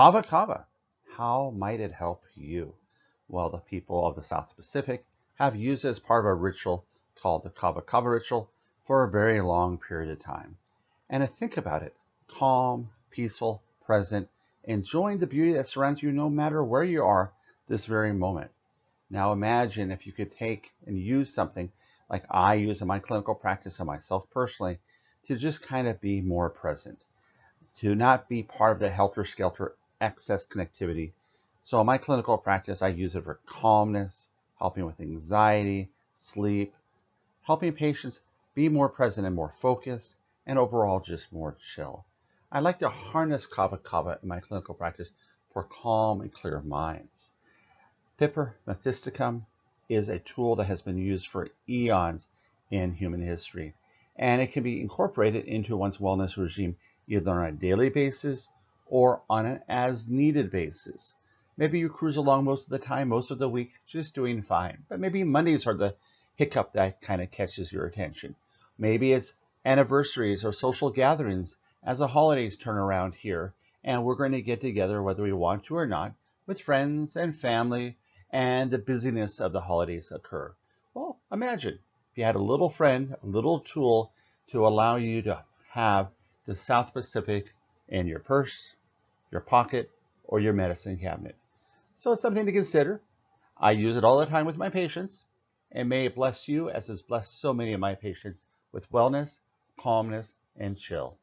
Kava Kava, how might it help you? Well, the people of the South Pacific have used it as part of a ritual called the Kava Kava ritual for a very long period of time. And to think about it, calm, peaceful, present, enjoying the beauty that surrounds you no matter where you are this very moment. Now imagine if you could take and use something like I use in my clinical practice and myself personally to just kind of be more present, to not be part of the helter-skelter excess connectivity. So in my clinical practice, I use it for calmness, helping with anxiety, sleep, helping patients be more present and more focused, and overall just more chill. I like to harness Kava Kava in my clinical practice for calm and clear minds. Piper methysticum is a tool that has been used for eons in human history, and it can be incorporated into one's wellness regime either on a daily basis or on an as needed basis. Maybe you cruise along most of the time, most of the week, just doing fine, but maybe Mondays are the hiccup that kind of catches your attention. Maybe it's anniversaries or social gatherings as the holidays turn around here, and we're going to get together whether we want to or not with friends and family, and the busyness of the holidays occur. Well, imagine if you had a little friend, a little tool to allow you to have the South Pacific in your purse, your pocket, or your medicine cabinet. So it's something to consider. I use it all the time with my patients, and may it bless you as it's blessed so many of my patients with wellness, calmness, and chill.